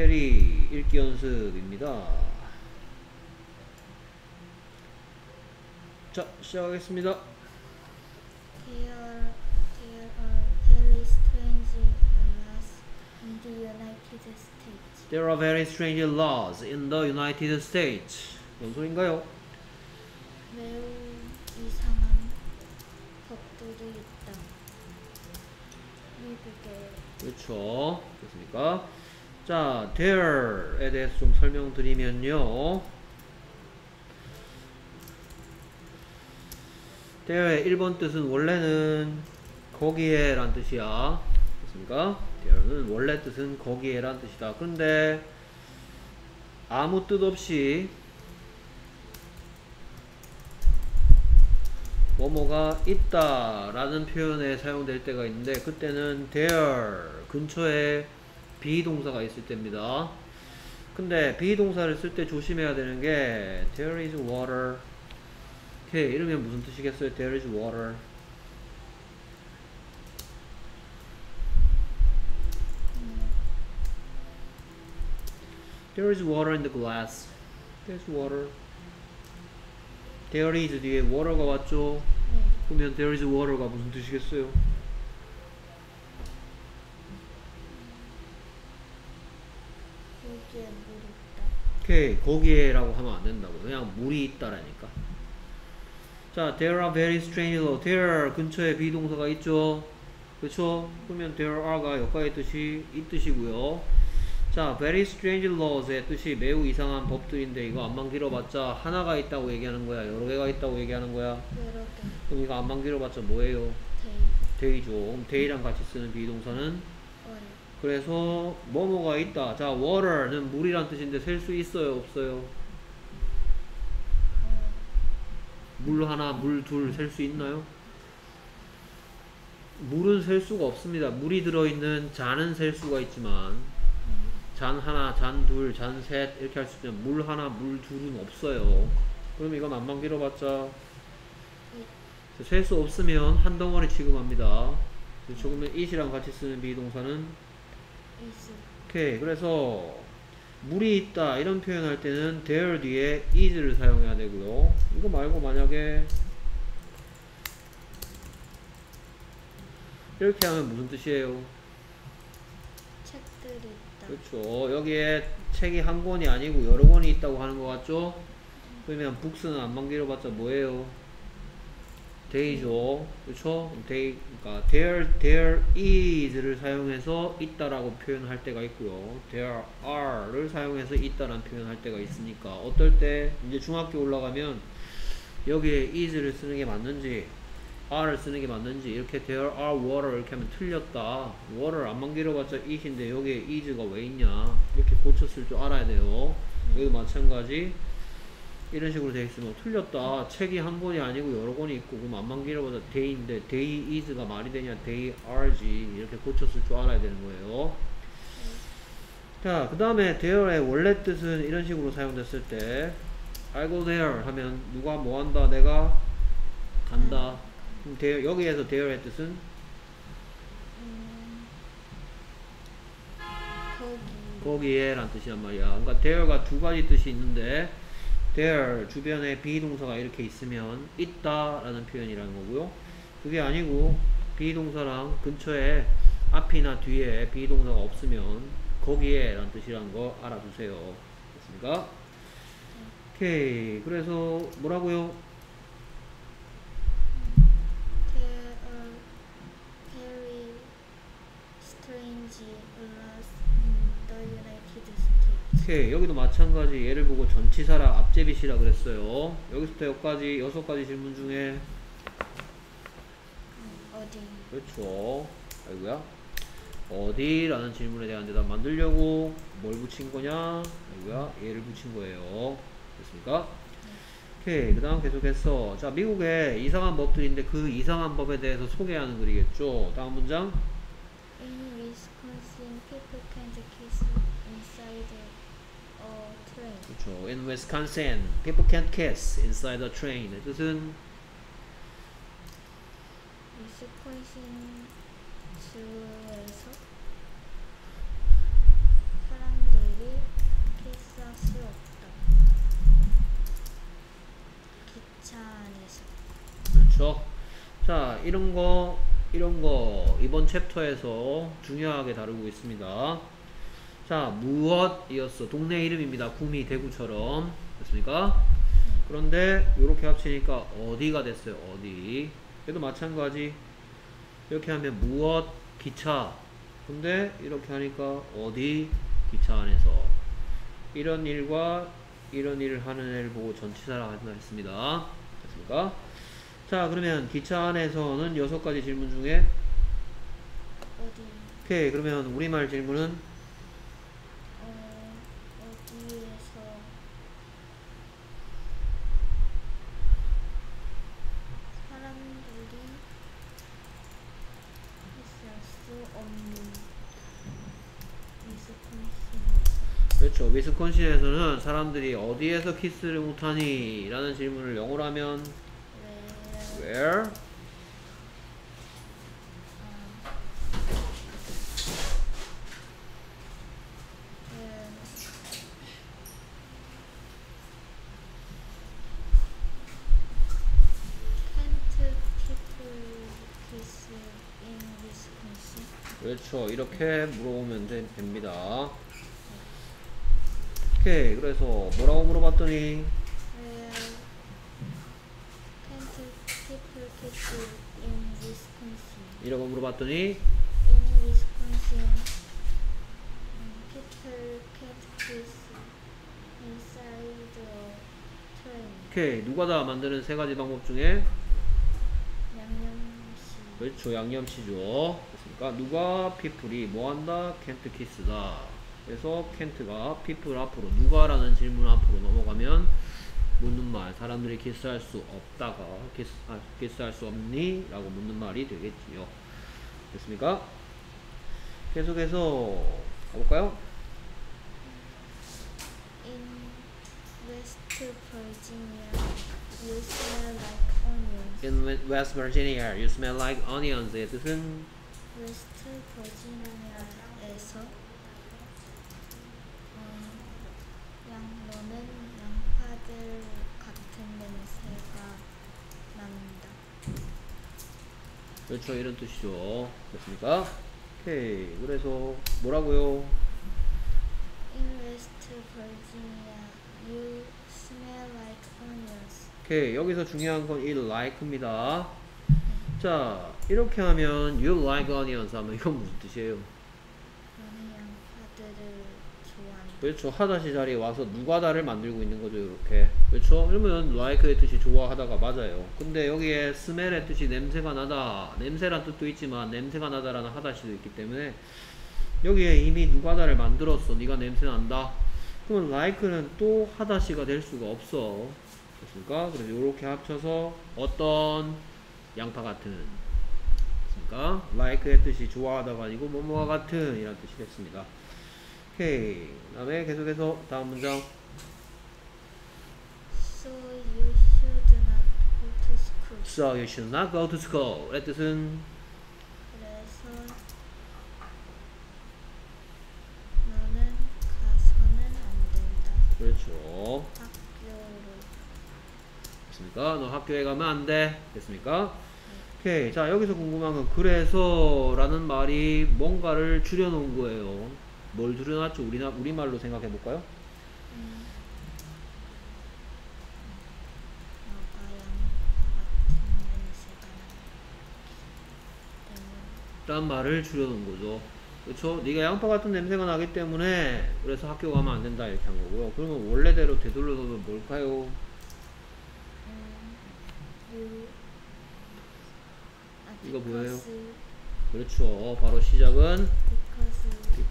해리 읽기 연습입니다. 자, 시작하겠습니다. There, there are very strange laws in the United States. There are very strange laws in the United States. 뭔 소린가요? 매우 이상한 법들이 있다. 미국에 그렇죠. 됐습니까? 자, there에 대해서 좀 설명드리면요. there의 1번 뜻은 원래는 거기에 란 뜻이야. 됐습니까? there는 원래 뜻은 거기에 란 뜻이다. 그런데 아무 뜻 없이 뭐뭐가 있다 라는 표현에 사용될 때가 있는데 그때는 there 근처에 비동사가 있을 때입니다. 근데 비동사를 쓸 때 조심해야 되는 게 there is water 오케이 이러면 무슨 뜻이겠어요? there is water there is water in the glass there is water there is 뒤에 water가 왔죠? 네, 그러면 there is water가 무슨 뜻이겠어요? 여기에 물 오케이 거기에라고 하면 안 된다고. 그냥 물이 있다라니까. 자 there are very strange laws there 근처에 비동사가 있죠. 그렇죠 그러면 there are가 여기까지 뜻이 이 뜻이고요. 자 very strange laws의 뜻이 매우 이상한 법들인데 이거 암만 길어봤자 하나가 있다고 얘기하는 거야. 여러 개가 있다고 얘기하는 거야. 여러 개. 그럼 이거 암만 길어봤자 뭐예요? they, they죠. 그럼 they랑 같이 쓰는 be동사는? were, 그래서 뭐뭐가 있다 자 water는 물이란 뜻인데 셀 수 있어요 없어요 어, 물 하나, 물 둘 셀 수 있나요? 물은 셀 수가 없습니다. 물이 들어있는 잔은 셀 수가 있지만 잔 하나, 잔 둘, 잔 셋 이렇게 할 수 있지만 물 하나, 물 둘은 없어요. 그럼 이건 안만 길어봤자 셀 수 없으면 한 덩어리 취급합니다. 조금은 it이랑 같이 쓰는 비동사는 오케이 그래서 물이 있다 이런 표현할 때는 there 뒤에 is를 사용해야 되고요. 이거 말고 만약에 이렇게 하면 무슨 뜻이에요? 책들이 있다. 그렇죠. 여기에 책이 한 권이 아니고 여러 권이 있다고 하는 것 같죠? 그러면 북스는 안만 길어봤자 뭐예요 day죠. 그렇죠? day 그러니까 there there is를 사용해서 있다라고 표현할 때가 있고요. there are를 사용해서 있다라는 표현할 때가 있으니까 어떨 때 이제 중학교 올라가면 여기에 is를 쓰는 게 맞는지 are를 쓰는 게 맞는지 이렇게 there are water 이렇게 하면 틀렸다. water 안만 길어봤자 it인데 여기에 is가 왜 있냐? 이렇게 고쳤을 줄 알아야 돼요. 여기도 마찬가지 이런 식으로 돼 있으면 틀렸다. 책이 한 권이 아니고 여러 권이 있고 그럼 안만 길어봐도 day인데 day is가 말이 되냐 day are지 이렇게 고쳤을 줄 알아야 되는 거예요. 자, 그 다음에 there의 원래 뜻은 이런 식으로 사용됐을 때 I go there 하면 누가 뭐 한다 내가 간다. 그럼 there, 여기에서 there의 뜻은 음, 거기, 거기에 란 뜻이란 말이야. 그러니까 there가 두 가지 뜻이 있는데 there 주변에 비동사가 이렇게 있으면 있다 라는 표현이라는 거고요. 그게 아니고 비동사랑 근처에 앞이나 뒤에 비동사가 없으면 거기에 라는 뜻이라는 거 알아두세요. 됐습니까? 오케이. 그래서 뭐라고요? there are very strange 오케이. 여기도 마찬가지 예를 보고 전치사라 앞제빗이라 그랬어요. 여기서부터 여기까지 여섯 가지 질문 중에 음, 어디, 그렇죠. 아이고야. 어디라는 질문에 대한 대답 만들려고 뭘 붙인 거냐? 아이고야. 얘를 붙인 거예요. 됐습니까? 오케이. 그 다음 계속해서. 자, 미국의 이상한 법들인데 그 이상한 법에 대해서 소개하는 글이겠죠. 다음 문장. In 그렇죠. In Wisconsin, people can't kiss inside a train. 뜻은 위스콘신 주에서 사람들이 키스할 수 없다. 기차 안에서. 그렇죠. 자, 이런 거 이런 거 이번 챕터에서 중요하게 다루고 있습니다. 자, 무엇이었어? 동네 이름입니다. 구미, 대구처럼. 됐습니까? 그런데 이렇게 합치니까 어디가 됐어요? 어디? 얘도 마찬가지. 이렇게 하면 무엇, 기차. 근데 이렇게 하니까 어디, 기차 안에서. 이런 일과 이런 일을 하는 애를 보고 전치사라 한다 했습니다. 됐습니까? 자, 그러면 기차 안에서는 여섯 가지 질문 중에 어디 오케이. 그러면 우리말 질문은 어 어디에서 사람들이 있을 수 없는 위스콘신에서. 위스콘신에서는 사람들이 어디에서 키스를 못하니? 라는 질문을 영어로 하면 왜 where? Can't people kiss in Wisconsin? 그렇죠. 이렇게 물어보면 되- 됩니다. 오케이. 그래서 뭐라고 물어봤더니? 이라고 물어봤더니 um. 오케이. 누가 다 만드는 세 가지 방법 중에 양념시. 그렇죠. 양념치죠. 그렇습니까? 누가 people이 뭐한다? can't kiss다. 그래서 can't가 people 앞으로 누가라는 질문 앞으로 넘어가면 묻는 말 사람들이 키스할 수 없다가 키스, 아, 키스할 수 없니? 라고 묻는 말이 되겠지요. 됐습니까? 계속해서 가볼까요? In West Virginia, you smell like onions. In West Virginia, you smell like onions의 뜻은 West Virginia에서 어, 양 너는 양파들 같은 냄새가 난다. 그렇죠. 이런 뜻이죠. 됐습니까? 오케이. 그래서 뭐라고요? In West Virginia, you smell like onions. 오케이 여기서 중요한 건 이 like입니다 자 이렇게 하면 you like onions 하면 이건 무슨 뜻이에요 너는 양파들을 좋아한다. 그렇죠. 하다시 자리에 와서 누가 다를 만들고 있는 거죠 이렇게. 그렇죠? 그러면 like의 뜻이 좋아하다가 맞아요. 근데 여기에 smell의 뜻이 냄새가 나다. 냄새란 뜻도 있지만 냄새가 나다라는 하다시도 있기 때문에 여기에 이미 누가 다를 만들었어? 네가 냄새 난다? 그러면 like는 또 하다시가 될 수가 없어. 됐습니까? 그래서 이렇게 합쳐서 어떤 양파 같은 됐습니까? like의 뜻이 좋아하다가 아니고 뭐뭐와 같은 이란 뜻이 됐습니다 오케이 그 다음에 계속해서 다음 문장 So you should not go to school. So you should not go to school 의 뜻은 그래서 너는 가서는 안 된다. 그렇죠 학교로 됐습니까? 너 학교에 가면 안 돼. 됐습니까? 오케이. 자, 여기서 궁금한 건 그래서 라는 말이 뭔가를 줄여놓은 거예요. 뭘 줄여놨죠? 우리나, 우리말로 생각해 볼까요? 음, 라는 말을 줄여놓은 거죠. 그렇죠? 네가 양파 같은 냄새가 나기 때문에 그래서 학교 가면 안 된다 이렇게 한 거고요. 그러면 원래대로 되돌려 놓으면 뭘까요? 음, 아, 이거 뭐예요? 그렇죠. 바로 시작은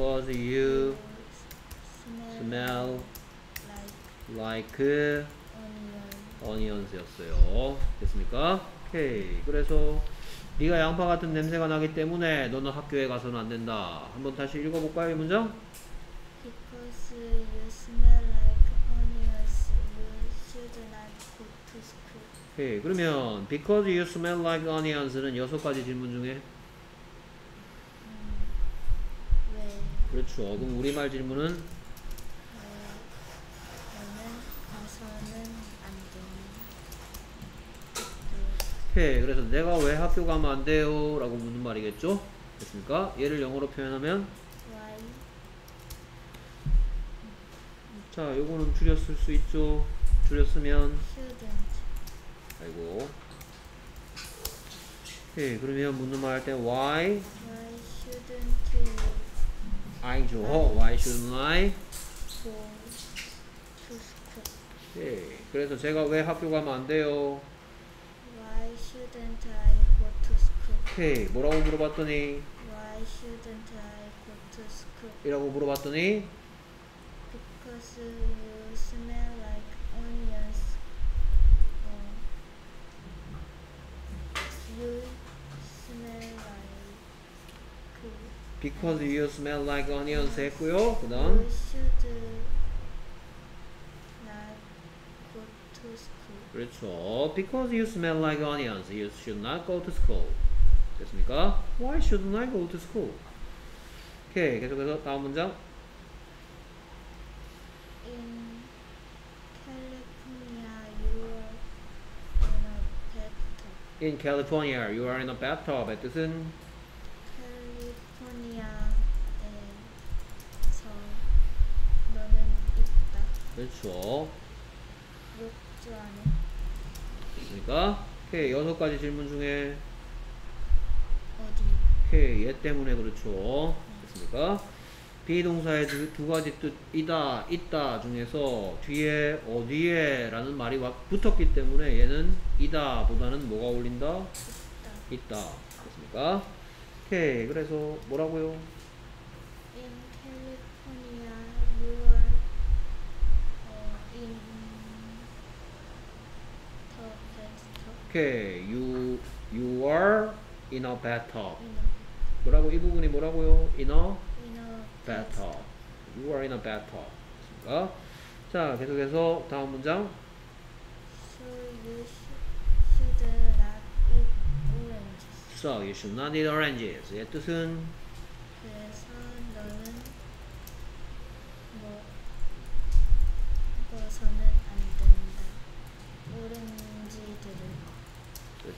because you smell like like onion 어니언스였어요. 됐습니까? 오케이. 그래서 네가 양파 같은 냄새가 나기 때문에 너는 학교에 가서는 안 된다. 한번 다시 읽어볼까요, 이 문장? Because you smell like onions, you should not go to school. 오케이. 그러면 because you smell like onions는 여섯 가지 질문 중에 음, 왜, 그렇죠. 그럼 우리말 질문은? 그, 오케이. 그래서 내가 왜 학교 가면 안 돼요? 라고 묻는 말이겠죠? 됐습니까? 얘를 영어로 표현하면 Why 자, 요거는 줄였을 수 있죠. 줄였으면 shouldn't 아이고. 오케이. 그러면 묻는 말 할 때 why? Why shouldn't you I죠. Why shouldn't I? go to school? 오케이. 그래서 제가 왜 학교 가면 안 돼요? Why shouldn't I go to school? 오케이. 뭐라고 물어봤더니 Why shouldn't I go to school? 이라고 물어봤더니 Because because you smell like onions 했고요. you 그다음 should not go to school. 그렇죠. Because you smell like onions, you should not go to school. 됐습니까? Why shouldn't I go to school? 오케이. 계속해서 다음 문장. In California, you are in a bathtub. In California, you are in a bathtub의 뜻은 그렇죠. 욕조 안에 됐습니까? 오케이. 여섯 가지 질문 중에 어디? 오케이. 얘 때문에 그렇죠. 됐습니까? 비동사의 두, 두 가지 뜻 이다, 있다 중에서 뒤에 어디에 라는 말이 와- 붙었기 때문에 얘는 이다 보다는 뭐가 어울린다? 있다. 있다. 됐습니까? 오케이. 그래서 뭐라고요? In California, you are uh, in the bathtub. 오케이. You you are in a bathtub. 뭐라고 이 부분이 뭐라고요? In a bathtub. You are in a bathtub. 됐습니까? 자, 계속해서 다음 문장. So you sh- should not eat oranges. So you should not eat oranges. 얘 뜻은 그래서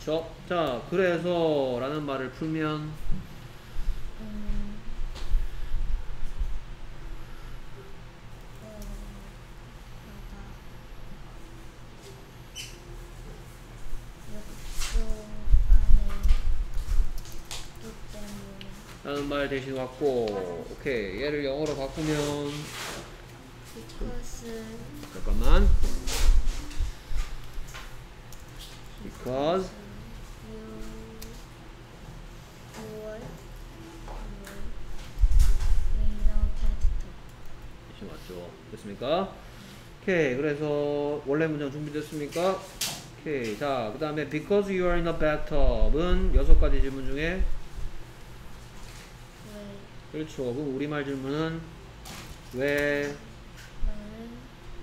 그렇죠. 자, 그래서 라는 말을 풀면 라는 말 대신 왔고 오케이. 얘를 영어로 바꾸면 잠깐만. Because 왔죠. 됐습니까? 오케이. 그래서 원래 문장 준비됐습니까? 오케이. 자, 그 다음에 because you are in a bathtub은 여섯 가지 질문 중에 왜 그렇죠. 그럼 우리말 질문은 왜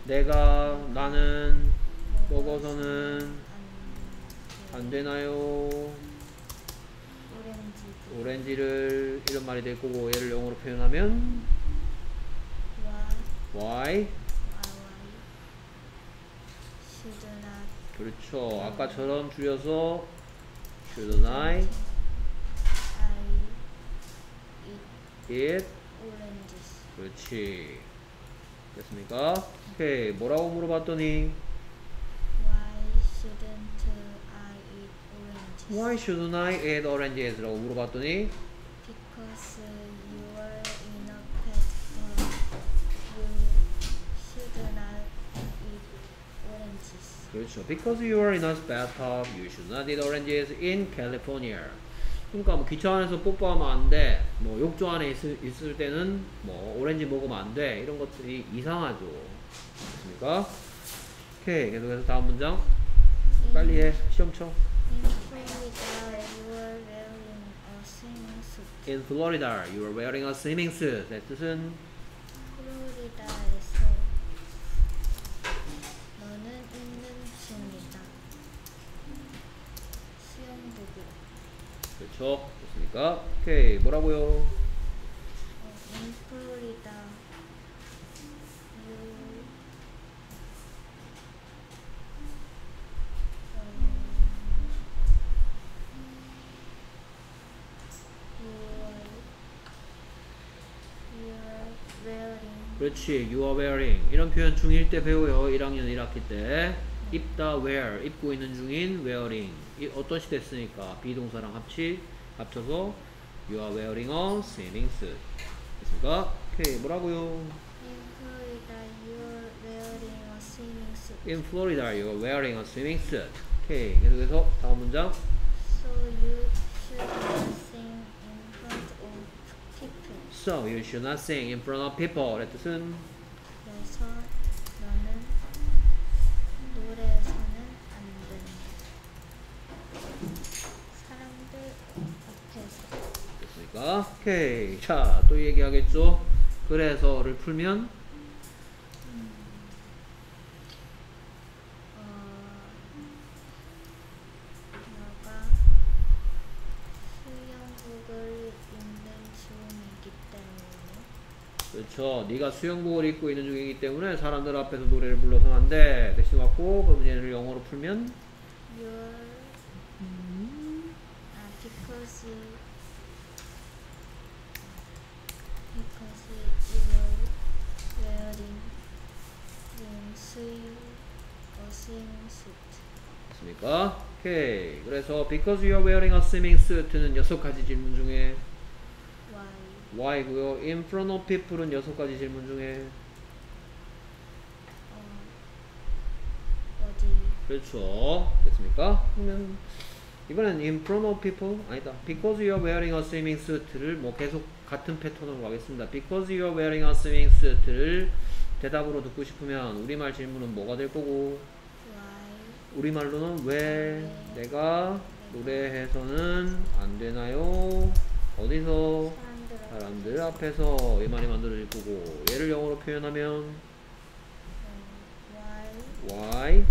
내가 나는 먹어서는 안안 되나요? 오렌지 오렌지를 이런 말이 될 거고 얘를 영어로 표현하면 와 why? should not 그렇죠. 아까처럼 줄여서 should I I eat? oranges 그렇지. 됐습니까? 오케이. 뭐라고 물어봤더니 why shouldn't I eat oranges why shouldn't I eat oranges? 라고 물어봤더니 그렇죠. Because you are in a bathtub, you should not eat oranges in California. 그러니까 뭐 기차 안에서 뽀뽀하면 안 돼. 뭐 욕조 안에 있을, 있을 때는 뭐 오렌지 먹으면 안 돼. 이런 것들이 이상하죠. 됐습니까? 오케이. 계속해서 다음 문장. 빨리 해. 시험 쳐. In Florida, you are wearing a swimming suit. In Florida, you are wearing a swimming suit. 내 뜻은 그렇죠. 좋습니까? 오케이. 뭐라고요? 인플루리다. 그렇지. You are wearing. 이런 표현 중1 때 배워요. 1학년 1학기 때. 입다 wear. 입고 있는 중인 wearing. 이 어떤 시 됐으니까 비동사랑 합치 합쳐서 You are wearing a swimming suit. 됐습니까? 오케이. 뭐라고요? In Florida, you are wearing In Florida, you are wearing a swimming suit. 오케이. 계속해서 다음 문장. So you should not sing in front of people. So you should not sing in front of people. 의 뜻은 그래서 너는 노래에서는 안 된다. 사람들 앞에서. 됐습니까? 오케이. 자, 또 얘기하겠죠? 그래서를 풀면 어, 너가 수영복을 입는 중이기 때문에 그렇죠. 네가 수영복을 입고 있는 중이기 때문에 사람들 앞에서 노래를 불러서는 안 돼. 대신 맞고 그럼 얘를 영어로 풀면 you're 아 because because you're wearing in swim a swimming suit. 됐습니까? 오케이. 그래서 because you are wearing a swimming suit는 여섯 가지 질문 중에 Why? why고요. in front of people은 여섯 가지 질문 중에 어, 어디? 그렇죠. 됐습니까? 그러면 이번엔 in front of people 아니다. because you are wearing a swimming suit를 뭐 계속 같은 패턴으로 가겠습니다. because you are wearing a swimming suit를 대답으로 듣고 싶으면 우리말 질문은 뭐가 될 거고? 우리말로는 왜 내가 노래해서는 안 되나요? 어디서 사람들 앞에서 이 말이 만들어질 거고 얘를 영어로 표현하면 어, why why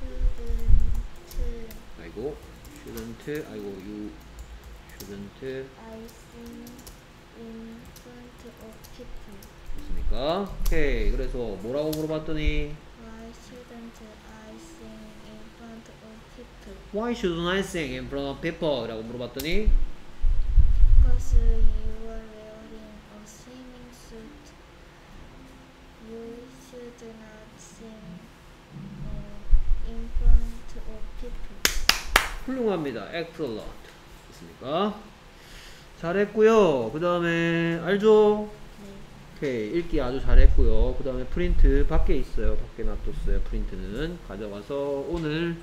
shouldn't 아이고 shouldn't 아이고 you shouldn't I sing in front of people? 됐습니까? 오케이 그래서 뭐라고 물어봤더니 Why shouldn't I sing in front of people? why shouldn't I sing in front of people? 라고 물어봤더니 Because you are wearing a swimming suit, you should not sing uh, in front of people. 훌륭합니다 excellent 됐습니까? 잘했고요 그 다음에 알죠? 네. 오케이 읽기 아주 잘했고요. 그 다음에 프린트 밖에 있어요. 밖에 놔뒀어요 프린트는. 가져가서 오늘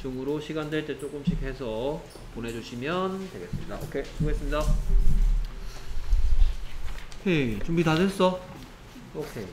중으로 시간 될 때 조금씩 해서 보내주시면 되겠습니다. 오케이 수고했습니다. 오케이 준비 다 됐어? 오케이